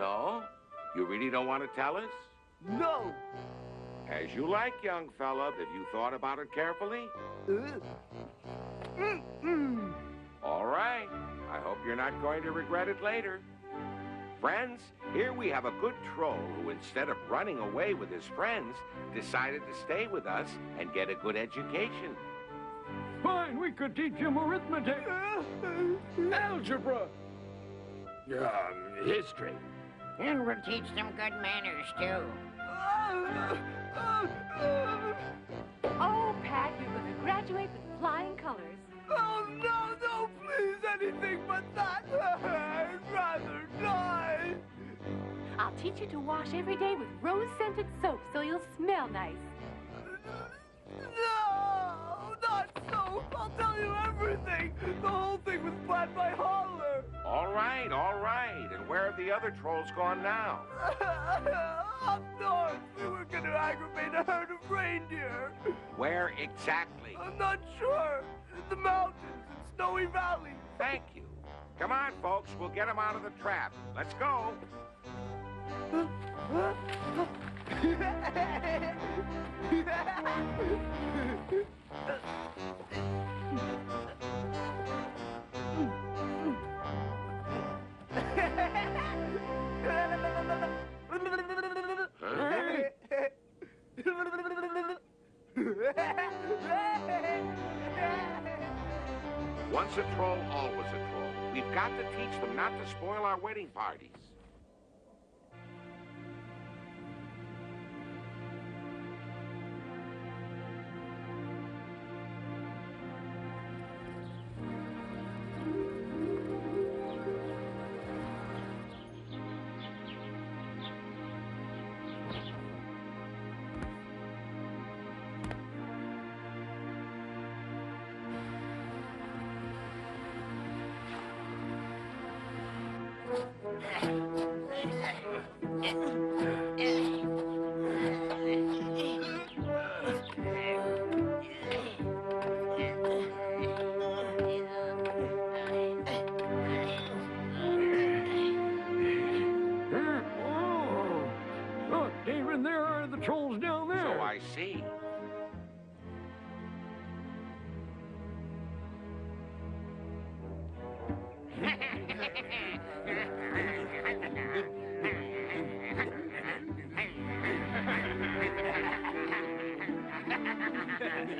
know. You really don't want to tell us? No. As you like, young fella. Have you thought about it carefully? All right. I hope you're not going to regret it later. Friends, here we have a good troll who, instead of running away with his friends, decided to stay with us and get a good education. Fine, we could teach him arithmetic. Algebra. Um, history. And we'll teach them good manners, too. Oh, Pat, you're going to graduate with flying colors. Oh, no, no, please, anything but that. I'd rather die. I'll teach you to wash every day with rose-scented soap so you'll smell nice. No, not so. I'll tell you everything. Right, all right. And where have the other trolls gone now? Up north, we were going to aggravate a herd of reindeer. Where exactly? I'm not sure. The mountains in Snowy Valley. Thank you. Come on, folks. We'll get them out of the trap. Let's go. Once a troll, always a troll. We've got to teach them not to spoil our wedding parties. Give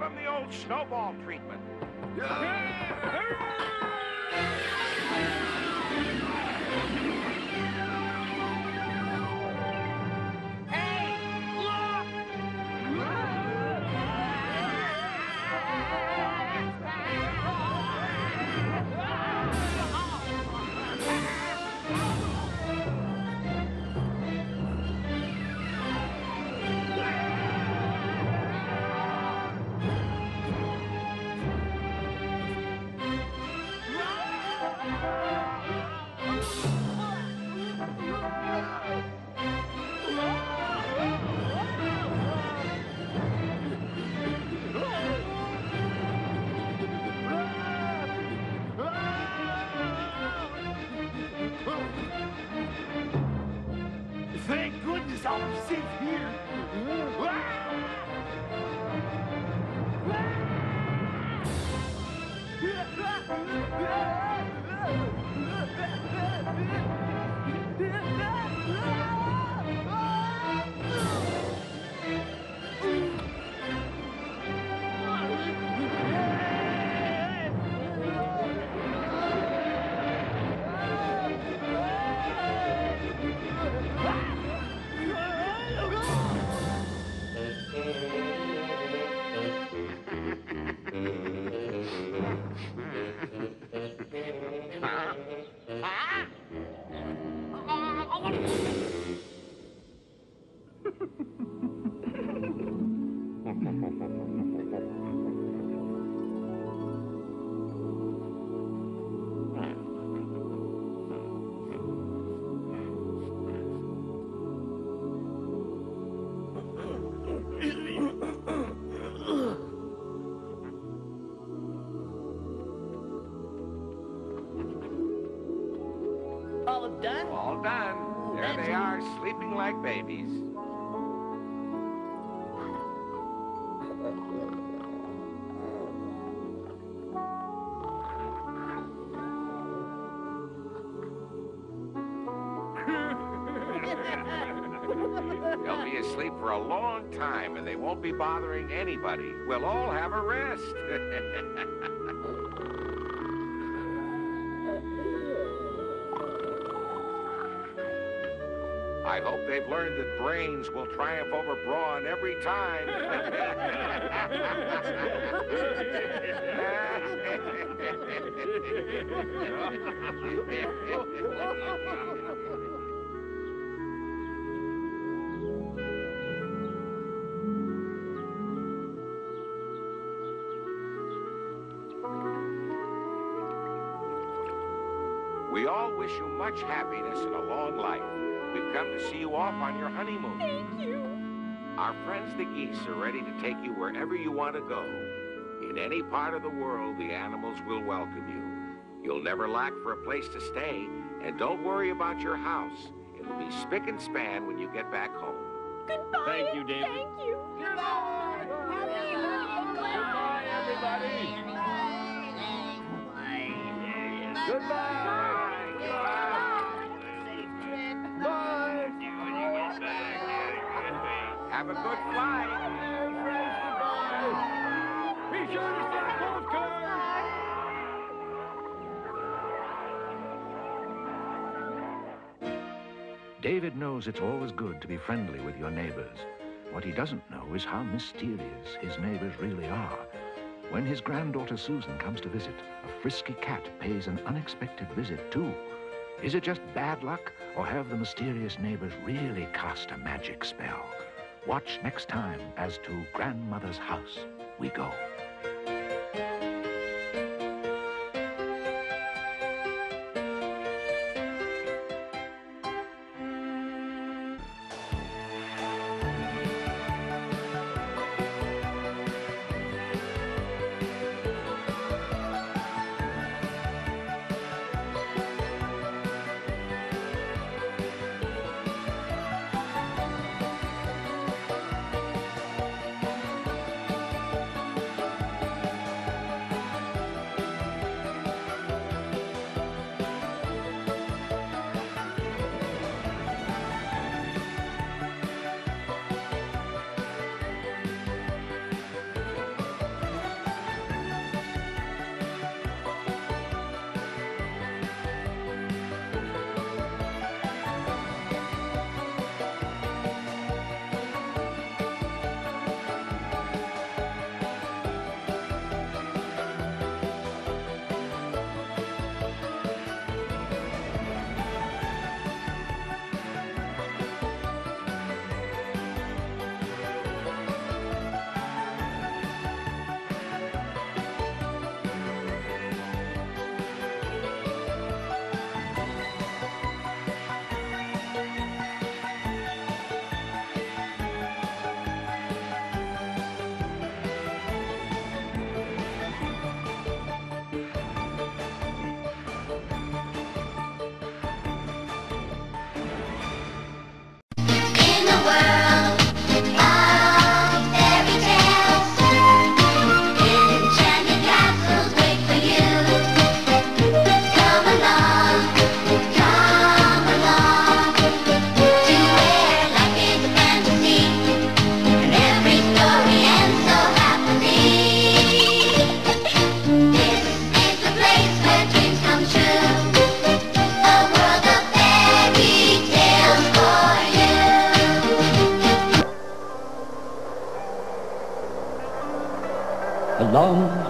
him the old snowball treatment. Thank Come on. All done. There they are, sleeping like babies. They'll be asleep for a long time, and they won't be bothering anybody. We'll all have a rest. I hope they've learned that brains will triumph over brawn every time. we all wish you much happiness and a long life. We've come to see you off on your honeymoon. Thank you. Our friends the geese are ready to take you wherever you want to go. In any part of the world, the animals will welcome you. You'll never lack for a place to stay, and don't worry about your house. It'll be spick and span when you get back home. Goodbye. Thank you, David. Thank you. Goodbye, Goodbye, everybody. Goodbye. Bye. Have a good flight. Be sure to. David knows it's always good to be friendly with your neighbors. What he doesn't know is how mysterious his neighbors really are. When his granddaughter Susan comes to visit, a frisky cat pays an unexpected visit too. Is it just bad luck, or have the mysterious neighbors really cast a magic spell? Watch next time as to Grandmother's House we go.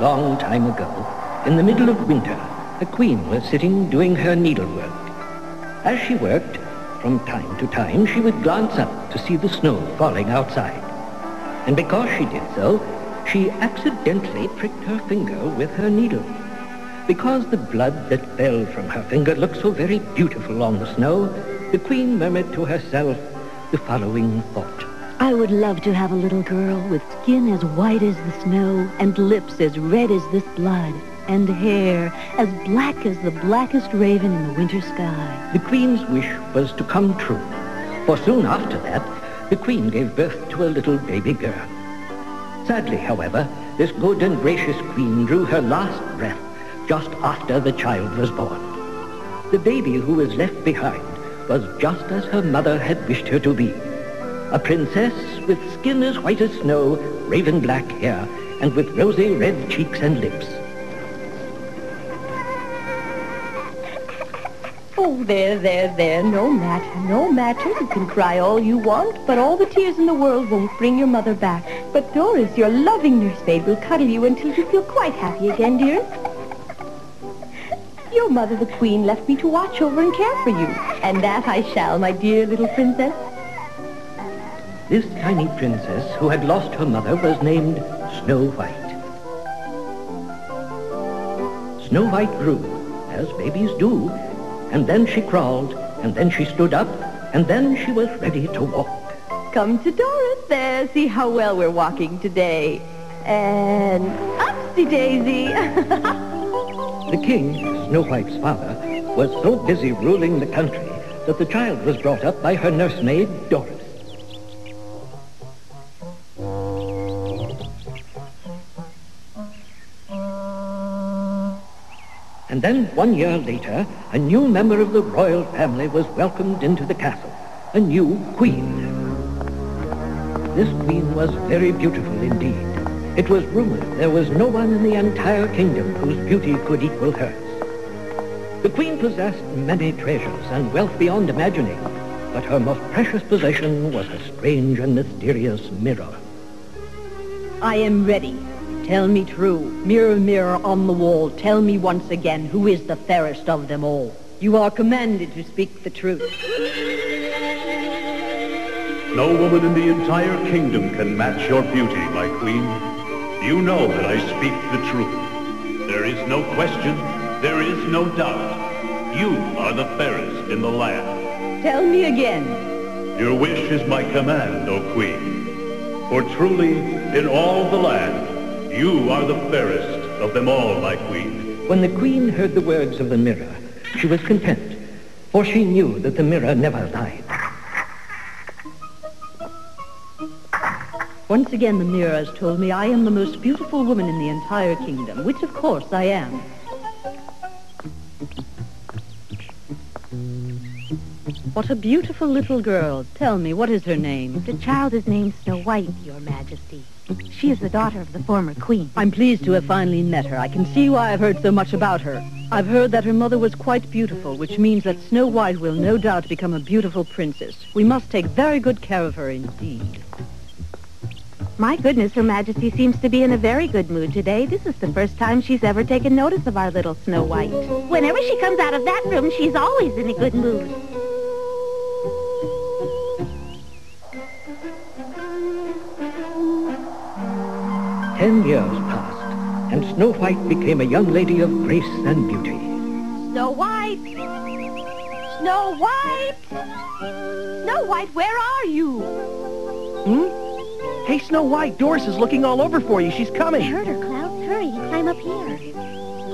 Long, time ago, in the middle of winter, a queen was sitting doing her needlework. As she worked, from time to time she would glance up to see the snow falling outside. And because she did so, she accidentally pricked her finger with her needle. Because the blood that fell from her finger looked so very beautiful on the snow, the queen murmured to herself the following thought. I would love to have a little girl with skin as white as the snow and lips as red as this blood. and hair as black as the blackest raven in the winter sky. The queen's wish was to come true, for soon after that, the queen gave birth to a little baby girl. Sadly, however, this good and gracious queen drew her last breath just after the child was born. The baby who was left behind was just as her mother had wished her to be. A princess with skin as white as snow, raven black hair, and with rosy red cheeks and lips. Oh, there, there, there. No matter, no matter. You can cry all you want, but all the tears in the world won't bring your mother back. But Doris, your loving nursemaid, will cuddle you until you feel quite happy again, dearest. Your mother, the queen, left me to watch over and care for you. And that I shall, my dear little princess. This tiny princess who had lost her mother was named Snow White. Snow White grew, as babies do, and then she crawled, and then she stood up, and then she was ready to walk. Come to Doris there. See how well we're walking today. And upsy daisy. The king, Snow White's father, was so busy ruling the country that the child was brought up by her nursemaid, Doris. And then, one year later, a new member of the royal family was welcomed into the castle, a new queen. This queen was very beautiful indeed. It was rumored there was no one in the entire kingdom whose beauty could equal hers. The queen possessed many treasures and wealth beyond imagining, but her most precious possession was a strange and mysterious mirror. I am ready. Tell me true. Mirror, mirror on the wall, tell me once again who is the fairest of them all. You are commanded to speak the truth. No woman in the entire kingdom can match your beauty, my queen. You know that I speak the truth. There is no question, there is no doubt. You are the fairest in the land. Tell me again. Your wish is my command, O queen. For truly, in all the land, you are the fairest of them all, my queen. When the queen heard the words of the mirror, she was content, for she knew that the mirror never lied. Once again, the mirror has told me I am the most beautiful woman in the entire kingdom, which of course I am. What a beautiful little girl. Tell me, what is her name? The child is named Snow White, Your Majesty. She is the daughter of the former queen. I'm pleased to have finally met her. I can see why I've heard so much about her. I've heard that her mother was quite beautiful, which means that Snow White will no doubt become a beautiful princess. We must take very good care of her indeed. My goodness, Her Majesty seems to be in a very good mood today. This is the first time she's ever taken notice of our little Snow White. Whenever she comes out of that room, she's always in a good mood. Ten years passed, and Snow White became a young lady of grace and beauty. Snow White! Snow White! Snow White, where are you? Hmm? Hey, Snow White, Doris is looking all over for you. She's coming. I heard her, Klaus. Hurry, climb up here.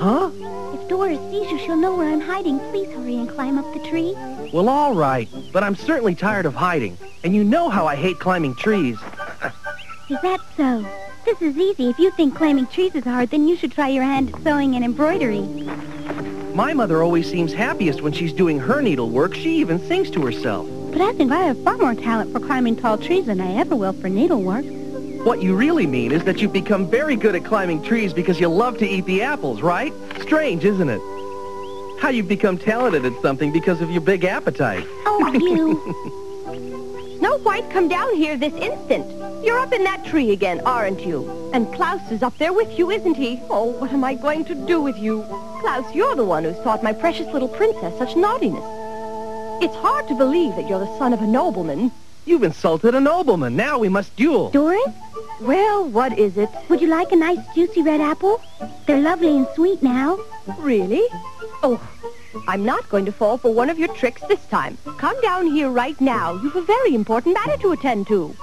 Huh? If Doris sees you, she'll know where I'm hiding. Please hurry and climb up the tree. Well, all right, but I'm certainly tired of hiding. And you know how I hate climbing trees. Is that so? This is easy. If you think climbing trees is hard, then you should try your hand at sewing and embroidery. My mother always seems happiest when she's doing her needlework. She even sings to herself. But I think I have far more talent for climbing tall trees than I ever will for needlework. What you really mean is that you've become very good at climbing trees because you love to eat the apples, right? Strange, isn't it? How you've become talented at something because of your big appetite. Oh, you. Snow White, come down here this instant. You're up in that tree again, aren't you? And Klaus is up there with you, isn't he? Oh, what am I going to do with you? Klaus, you're the one who's taught my precious little princess such naughtiness. It's hard to believe that you're the son of a nobleman. You've insulted a nobleman. Now we must duel. Doris, Well, what is it? would you like a nice juicy red apple? They're lovely and sweet now. Really? Oh, I'm not going to fall for one of your tricks this time. Come down here right now. You've a very important matter to attend to.